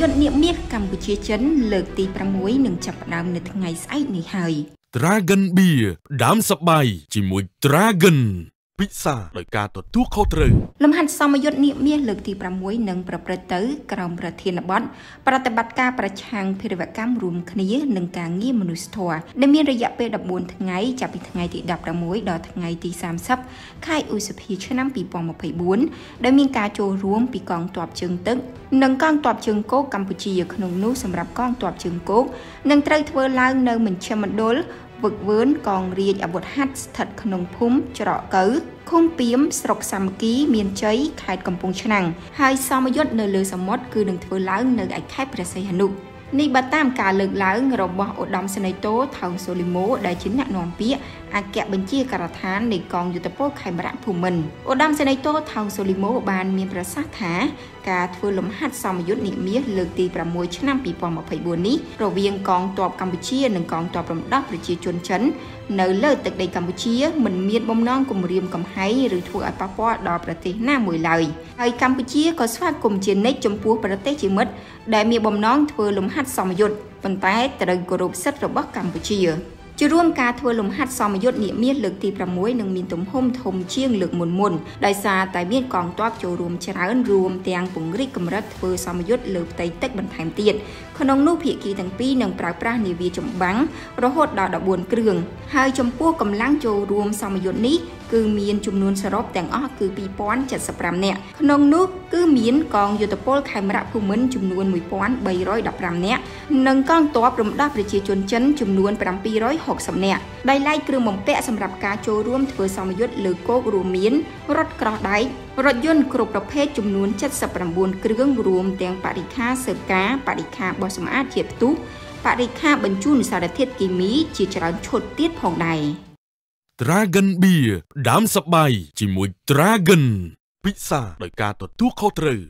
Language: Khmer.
យុទ្ធនាគមាសកម្ពុជាចិនលើកទី6នឹងចាប់ផ្ដើមនៅថ្ងៃស្អែកនេះហើយ Dragon Beer ដើមសបាយជាមួយ Dragon ពិសាដោយការទទួលខុសត្រូវលំហាត់សមយុទ្ធនាគមាសលើកទី6នឹងប្រព្រឹត្តទៅក្រោមប្រធានបទប្រតិបត្តិការប្រឆាំងភេរវកម្មរួមគ្នានិងការងារមនុស្សធម៌ដែលមានរយៈពេល14ថ្ងៃចាប់ពីថ្ងៃទី16ដល់ថ្ងៃទី30ខែឧសភាឆ្នាំ2024ដែលមានការចូលរួមពីកងទ័ពជើងទឹក និងកងទ័ពជើងគោកកម្ពុជាក្នុងនោះសម្រាប់កងទ័ពជើងគោកនឹងត្រូវធ្វើឡើងនៅមជ្ឈមណ្ឌល វឹកវើនកងរាជអាវុធហត្ថស្ថិតក្នុងភូមិច្រកកៅឃុំពីមស្រុកសាមគ្គីមានជ័យខេត្តកំពង់ឆ្នាំងហើយសមយុទ្ធនៅលើសមុទ្រគឺនឹងធ្វើឡើងនៅឯខេត្តព្រះសីហនុ នេះបើតាមការលើកឡើងរបស់ឧត្តមសេនីយ៍តូថៅសូលីម៉ូដែលជាអ្នកនាំពាក្យអគ្គបញ្ជាការដ្ឋាននៃកងយុទ្ធពលខេមរៈភូមិន្ទឧត្តមសេនីយ៍តូថៅសូលីម៉ូបានមានប្រសាសន៍ថាការធ្វើលំហាត់សមយុទ្ធនិមាសលើកទី6ឆ្នាំ2024នេះរវាងកងទ័ពកម្ពុជានិងកងទ័ពរំដោះប្រជាជនចិន នៅលើទឹកដីកម្ពុជាមិនមានបំណងគំរាមកំហែងឬធ្វើឲ្យប៉ះពាល់ដល់ប្រទេសណាមួយឡើយហើយកម្ពុជាក៏ស្វាគមន៍ជានិច្ចចំពោះប្រទេសជាមិត្តដែលមានបំណងធ្វើលំហាត់សមយុទ្ធប៉ុន្តែត្រូវគោរពសិទ្ធិរបស់កម្ពុជា ជារួមការធ្វើលំហាត់សមយុទ្ធនាមាសលើកទី6នឹងមានទំហំធំជាងលើកមុនមុនដោយសារតែមានកងទ័ពចូលរួមច្រើនរួមទាំងពង្រីកកម្រិតធ្វើសមយុទ្ធលើផ្ទៃទឹកបន្ថែមទៀតក្នុងនោះភាគីទាំងពីរនឹងប្រើប្រាស់នាវាចម្បាំងរហូតដល់14គ្រឿងហើយចំពោះកម្លាំងចូលរួមសមយុទ្ធនេះគឺមានចំនួនសរុបទាំងអស់គឺ2075នាក់ក្នុងនោះគឺមានកងយុទ្ធពលខេមរៈភូមិន្ទចំនួន1315នាក់និងកងទ័ពរំដោះប្រជាជនចិនចំនួន760នាក់ដោយឡែកគ្រឿងបំពាក់សម្រាប់ការចូលរួមធ្វើសមយុទ្ធលើគោករួមមានរថក្រោះដែករថយន្តគ្រប់ប្រភេទចំនួន79គ្រឿងរួមទាំងបរិខាសើបការបរិខាបោះសម្អាតជាផ្ទុះបរិខាបញ្ជូនសារធាតុគីមីជាច្រើនឈុតទៀតផងដែរ Dragon Beer ដើមសបាយជាមួយ Dragon ពិសាដោយការទទួលខុសត្រូវ